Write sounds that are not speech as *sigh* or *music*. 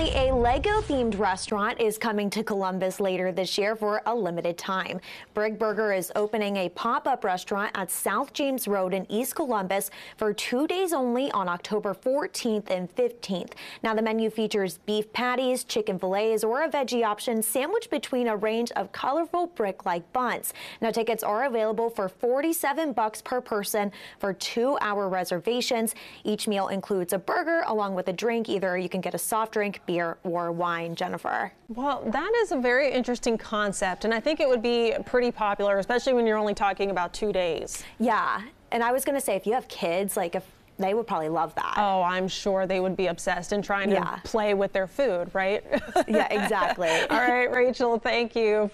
finally, a Lego themed restaurant is coming to Columbus later this year for a limited time. Brick Burger is opening a pop up restaurant at South James Road in East Columbus for two days only on October 14th and 15th. Now, the menu features beef patties, chicken fillets, or a veggie option sandwiched between a range of colorful brick like buns. Now, tickets are available for 47 bucks per person for two hour reservations. Each meal includes a burger along with a drink. Either you can get a soft drink, beer, or wine, Jennifer. Well, that is a very interesting concept, and I think it would be pretty popular, especially when you're only talking about two days. Yeah, and I was going to say, if you have kids, like if they would probably love that. Oh, I'm sure they would be obsessed and trying to play with their food, right? Yeah, exactly. *laughs* All right, Rachel, thank you.